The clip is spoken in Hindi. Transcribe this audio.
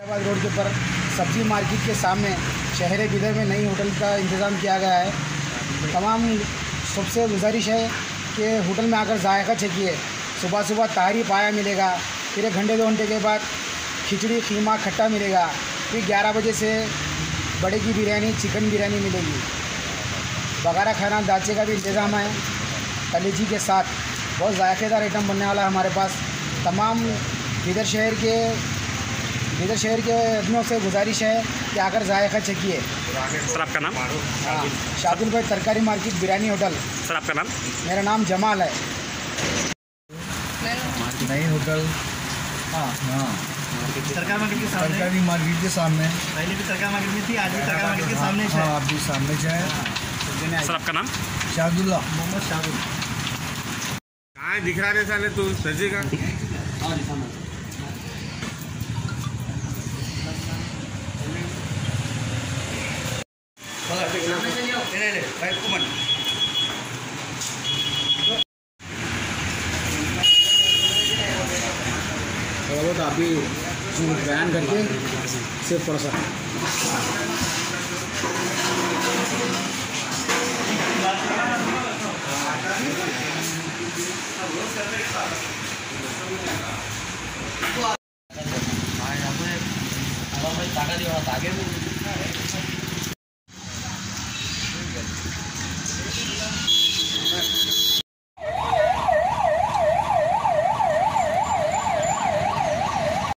हैदराबाद रोड के ऊपर सब्ज़ी मार्केट के सामने शहर बिदर में नई होटल का इंतज़ाम किया गया है। तमाम सबसे गुजारिश है कि होटल में आकर जायका चखिए। सुबह सुबह तारी पाया मिलेगा, फिर एक घंटे दो घंटे के बाद खिचड़ी, खीमा, खट्टा मिलेगा। फिर ग्यारह बजे से बड़े की बिरयानी, चिकन बिरयानी मिलेगी। बघारा खाना दाचे का भी इंतज़ाम है। कलेजी के साथ बहुत जायकेदार आइटम बनने वाला है हमारे पास। तमाम बिदर शहर के बिदर शहर के आदमियों से गुजारिश है कि आकर जायका चखिए सर आपका नाम? हाँ शादुल भाई तरकारी मार्केट बिरयानी होटल। सर आपका नाम? मेरा नाम जमाल है। नई होटल। हाँ। हाँ। सरकार मार्केट के सामने। सरकारी मार्केट के सामने। पहले भी सरकार मार्केट में थी आज भी सरकार मार्केट के सामने हाँ आप भी सामने जाए सर आपका नाम? शाहदुल्ला। मोहम्मद शाहरुख काय दिख रहा रे साले तू सजी का? थोड़ा बहुत आप भी बयान करके सिर्फ़ थोड़ा सा ताकत आगे